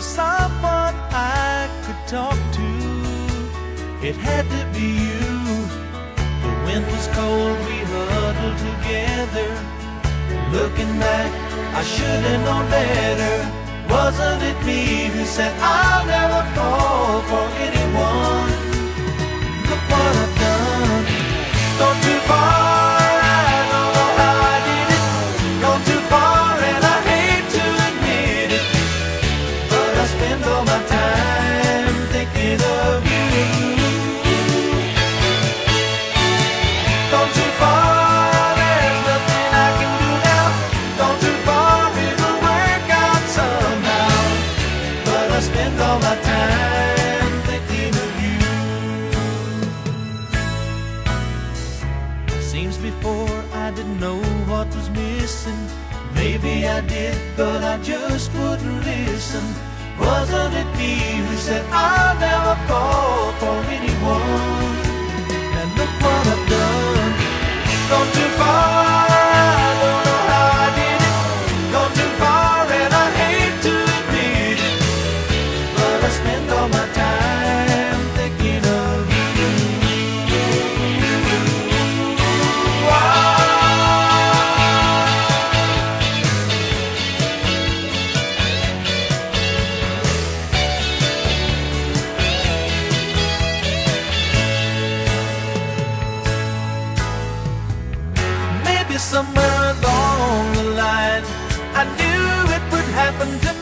someone I could talk to. It had to be you. The wind was cold, we huddled together. Looking back, I should have known better. Wasn't it me who said I'll didn't know what was missing. Maybe I did, but I just wouldn't listen. Wasn't it me who said I'll never fall for anyone? And look what I've done. Gone too far. I don't know how somewhere along the line, I knew it would happen to me.